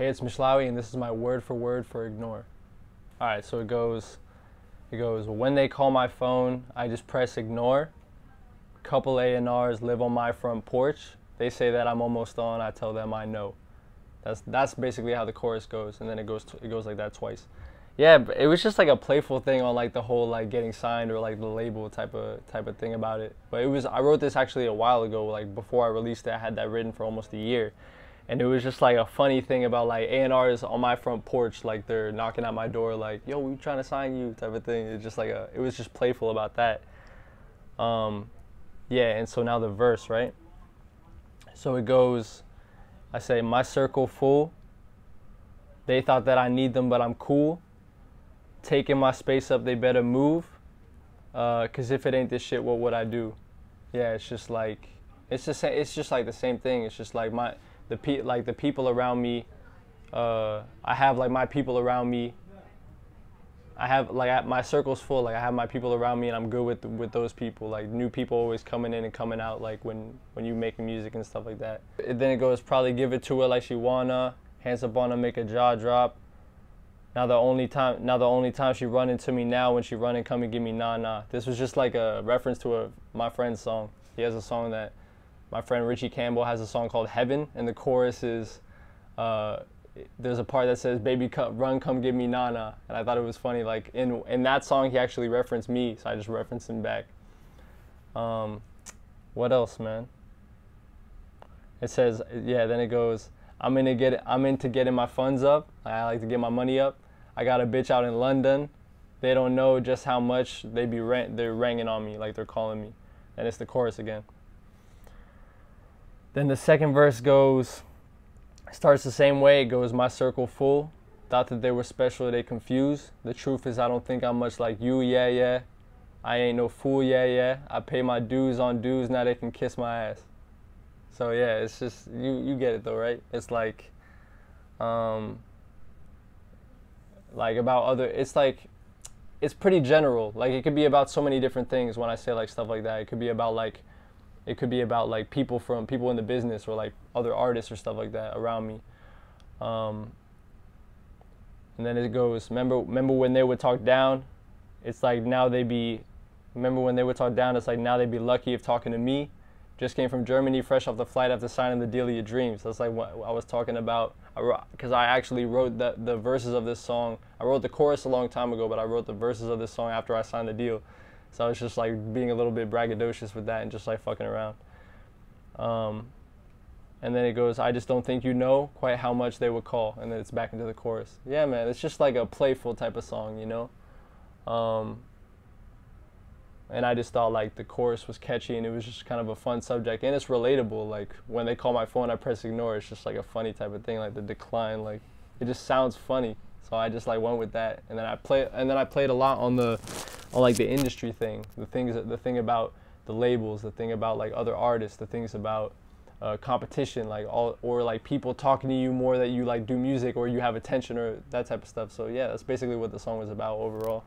Hey, it's Mishlawi, and this is my word for word for ignore. All right, so it goes, it goes. When they call my phone, I just press ignore. Couple A and R's live on my front porch. They say that I'm almost on. I tell them I know. That's that's basically how the chorus goes, and then it goes it goes like that twice. Yeah, it was just like a playful thing on like the whole like getting signed or like the label type of type of thing about it. But it was I wrote this actually a while ago, like before I released it. I had that written for almost a year, and it was just like a funny thing about like A&R is on my front porch, like they're knocking at my door, like "Yo, we trying to sign you" type of thing. It's just like a it was just playful about that. Um, yeah, and so now the verse, right? So it goes. I say my circle full. They thought that I need them, but I'm cool taking my space up, they better move. Uh, Cause if it ain't this shit, what would I do? Yeah, it's just like it's just it's just like the same thing. It's just like my the pe- like the people around me. Uh, I have like my people around me. I have like my circle's full. Like I have my people around me, and I'm good with with those people. Like new people always coming in and coming out. Like when when you make music and stuff like that. And then it goes probably give it to her like she wanna. Hands up on her, make a jaw drop. Now the only time now the only time she run into me now when she run and come and give me nah nah. This was just like a reference to a my friend's song. He has a song that my friend Richie Campbell has a song called Heaven and the chorus is uh, there's a part that says baby run come give me nah and I thought it was funny like in in that song he actually referenced me so I just referenced him back. Um, what else man? It says yeah then it goes I'm into get I'm into getting my funds up. I like to get my money up. I got a bitch out in London. They don't know just how much they be rent they're ringing on me, like they're calling me. And it's the chorus again. Then the second verse goes starts the same way. It goes my circle full. Thought that they were special, they confused. The truth is I don't think I'm much like you, yeah, yeah. I ain't no fool, yeah, yeah. I pay my dues on dues, now they can kiss my ass. So yeah, it's just you you get it though, right? It's like um like about other it's like it's pretty general. Like it could be about so many different things when I say like stuff like that. It could be about like it could be about like people from people in the business or like other artists or stuff like that around me. Um and then it goes, remember remember when they would talk down? It's like now they be remember when they would talk down, it's like now they'd be lucky if talking to me just came from Germany, fresh off the flight after signing the deal of your dreams. That's like what I was talking about, because I, I actually wrote the, the verses of this song. I wrote the chorus a long time ago, but I wrote the verses of this song after I signed the deal. So I was just like being a little bit braggadocious with that and just like fucking around. Um, and then it goes, I just don't think you know quite how much they would call. And then it's back into the chorus. Yeah, man, it's just like a playful type of song, you know? Um, and I just thought like the chorus was catchy and it was just kind of a fun subject and it's relatable. Like when they call my phone, I press ignore. It's just like a funny type of thing, like the decline. Like it just sounds funny, so I just like went with that. And then I play, and then I played a lot on the, on like the industry thing, the things, the thing about the labels, the thing about like other artists, the things about uh, competition, like all or like people talking to you more that you like do music or you have attention or that type of stuff. So yeah, that's basically what the song was about overall.